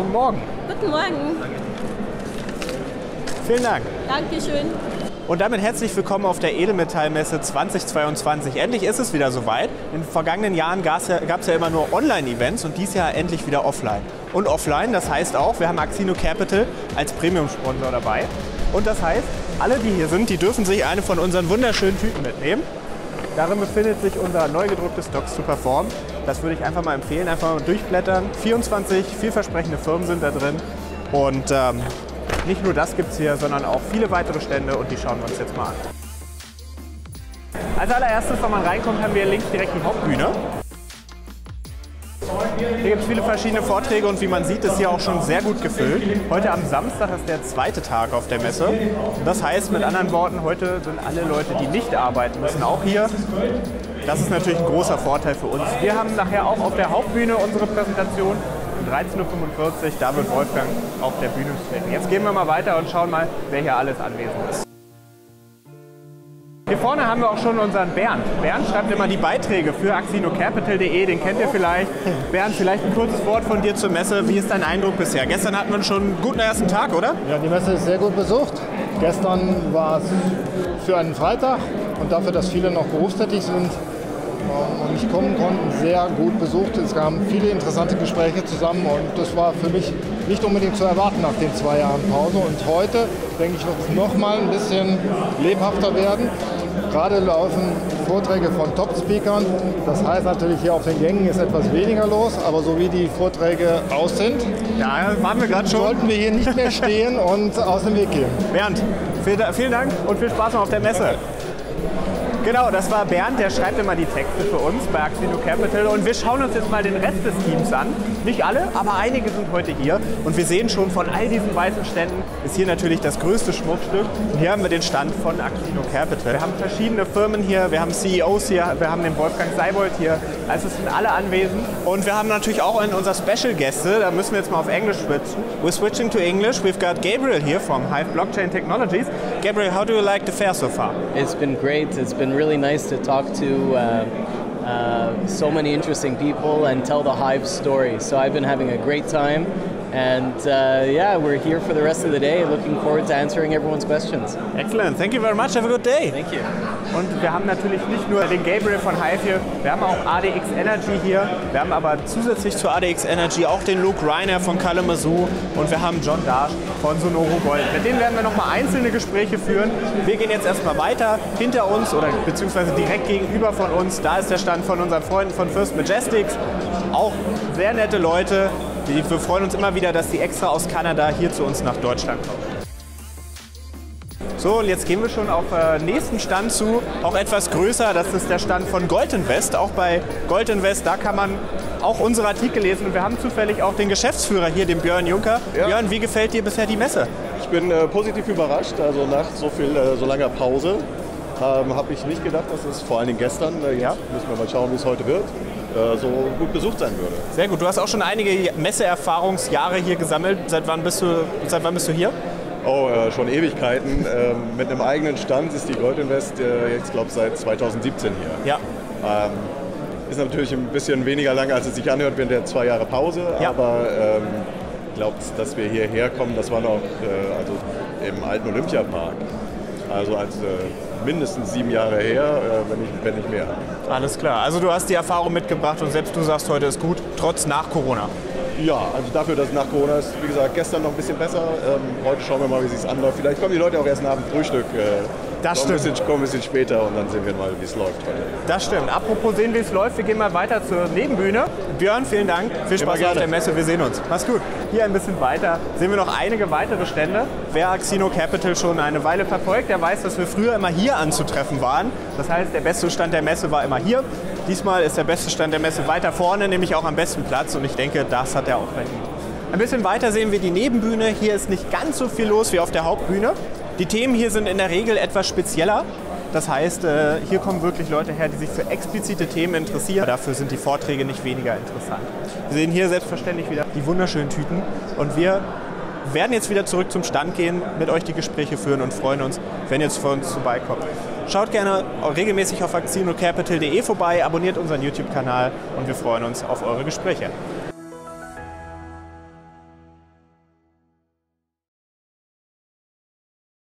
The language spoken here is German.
Guten Morgen. Guten Morgen. Vielen Dank. Dankeschön. Und damit herzlich willkommen auf der Edelmetallmesse 2022. Endlich ist es wieder soweit. In den vergangenen Jahren gab es ja, ja, immer nur Online-Events und dies Jahr endlich wieder offline. Und offline, das heißt auch, wir haben Axino Capital als Premium-Sponsor dabei. Und das heißt, alle, die hier sind, die dürfen sich eine von unseren wunderschönen Tüten mitnehmen. Darin befindet sich unser neu gedrucktes Stocks to Perform. Das würde ich einfach mal empfehlen, einfach mal durchblättern. 24 vielversprechende Firmen sind da drin. Und ähm, nicht nur das gibt es hier, sondern auch viele weitere Stände und die schauen wir uns jetzt mal an. Als allererstes, wenn man reinkommt, haben wir links direkt die Hauptbühne. Hier gibt es viele verschiedene Vorträge und wie man sieht, ist hier auch schon sehr gut gefüllt. Heute am Samstag ist der zweite Tag auf der Messe. Das heißt mit anderen Worten, heute sind alle Leute, die nicht arbeiten müssen, auch hier. Das ist natürlich ein großer Vorteil für uns. Wir haben nachher auch auf der Hauptbühne unsere Präsentation. Um 13.45 Uhr, da wird Wolfgang auf der Bühne stehen. Jetzt gehen wir mal weiter und schauen mal, wer hier alles anwesend ist. Hier vorne haben wir auch schon unseren Bernd. Bernd schreibt immer die Beiträge für axinocapital.de, den kennt ihr vielleicht. Bernd, vielleicht ein kurzes Wort von dir zur Messe. Wie ist dein Eindruck bisher? Gestern hatten wir schon einen guten ersten Tag, oder? Ja, die Messe ist sehr gut besucht. Gestern war es für einen Freitag und dafür, dass viele noch berufstätig sind und nicht kommen konnten, sehr gut besucht. Es kamen viele interessante Gespräche zusammen und das war für mich nicht unbedingt zu erwarten nach den zwei Jahren Pause. Und heute, denke ich, wird es noch mal ein bisschen lebhafter werden. Gerade laufen Vorträge von Top-Speakern. Das heißt natürlich, hier auf den Gängen ist etwas weniger los, aber so wie die Vorträge aus sind, ja, waren wir gerade schon. sollten wir hier nicht mehr stehen und aus dem Weg gehen. Bernd, vielen Dank und viel Spaß noch auf der Messe. Genau, das war Bernd, der schreibt immer die Texte für uns bei Axino Capital. Und wir schauen uns jetzt mal den Rest des Teams an. Nicht alle, aber einige sind heute hier. Und wir sehen schon, von all diesen weißen Ständen ist hier natürlich das größte Schmuckstück. Und hier haben wir den Stand von Axino Capital. Wir haben verschiedene Firmen hier, wir haben CEOs hier, wir haben den Wolfgang Seibold hier. Also es sind alle anwesend. Und wir haben natürlich auch in unser Special-Gäste, da müssen wir jetzt mal auf Englisch switchen. We're switching to English. We've got Gabriel here from Hive Blockchain Technologies. Gabriel, how do you like the fair so far? It's been great. It's been really nice to talk to uh, uh, so many interesting people and tell the Hive story. So I've been having a great time. And uh, yeah, we're here for the rest of the day. Looking forward to answering everyone's questions. Excellent. Thank you very much. Have a good day. Thank you. Und wir haben natürlich nicht nur den Gabriel von Hive hier, wir haben auch ADX Energy hier. Wir haben aber zusätzlich zu ADX Energy auch den Luke Reiner von Kalamazoo und wir haben John Darsh von Sonoro Gold. Mit denen werden wir nochmal einzelne Gespräche führen. Wir gehen jetzt erstmal weiter. Hinter uns oder beziehungsweise direkt gegenüber von uns, da ist der Stand von unseren Freunden von First Majestics. Auch sehr nette Leute. Wir freuen uns immer wieder, dass die extra aus Kanada hier zu uns nach Deutschland kommen. So, und jetzt gehen wir schon auf äh, nächsten Stand zu, auch etwas größer. Das ist der Stand von Gold Invest. Auch bei Gold Invest, da kann man auch unsere Artikel lesen. Und wir haben zufällig auch den Geschäftsführer hier, den Björn Juncker. Ja. Björn, wie gefällt dir bisher die Messe? Ich bin äh, positiv überrascht. Also nach so viel, äh, so langer Pause ähm, habe ich nicht gedacht, dass es vor allen Dingen gestern, äh, ja. müssen wir mal schauen, wie es heute wird, äh, so gut besucht sein würde. Sehr gut. Du hast auch schon einige Messeerfahrungsjahre hier gesammelt. Seit wann bist du, seit wann bist du hier? Oh, äh, schon Ewigkeiten. Ähm, mit einem eigenen Stand ist die Gold Invest äh, jetzt, glaube ich, seit 2017 hier. Ja. Ähm, ist natürlich ein bisschen weniger lang, als es sich anhört, während der zwei Jahre Pause. Ja. Aber ähm, glaubt, dass wir hierher kommen, das war noch äh, also im alten Olympiapark. Also als äh, mindestens sieben Jahre her, äh, wenn, nicht, wenn nicht mehr. Alles klar. Also du hast die Erfahrung mitgebracht und selbst du sagst, heute ist gut, trotz nach Corona. Ja, also dafür, dass es nach Corona ist, wie gesagt, gestern noch ein bisschen besser. Ähm, heute schauen wir mal, wie es sich anläuft. Vielleicht kommen die Leute auch erst nach dem Frühstück. Äh, das kommen stimmt. Bisschen, kommen ein bisschen später und dann sehen wir mal, wie es läuft heute. Das stimmt. Apropos sehen, wie es läuft, wir gehen mal weiter zur Nebenbühne. Björn, vielen Dank. Viel Spaß auf der Messe. Wir sehen uns. Mach's gut. Hier ein bisschen weiter sehen wir noch einige weitere Stände. Wer Axino Capital schon eine Weile verfolgt, der weiß, dass wir früher immer hier anzutreffen waren. Das heißt, der beste Stand der Messe war immer hier. Diesmal ist der beste Stand der Messe weiter vorne, nämlich auch am besten Platz. Und ich denke, das hat er auch verdient. Ein bisschen weiter sehen wir die Nebenbühne. Hier ist nicht ganz so viel los wie auf der Hauptbühne. Die Themen hier sind in der Regel etwas spezieller. Das heißt, äh, hier kommen wirklich Leute her, die sich für explizite Themen interessieren. Dafür sind die Vorträge nicht weniger interessant. Wir sehen hier selbstverständlich wieder die wunderschönen Tüten. Und wir werden jetzt wieder zurück zum Stand gehen, mit euch die Gespräche führen und freuen uns, wenn ihr jetzt vor uns vorbeikommt. Schaut gerne regelmäßig auf aktienocapital.de vorbei, abonniert unseren YouTube-Kanal und wir freuen uns auf eure Gespräche.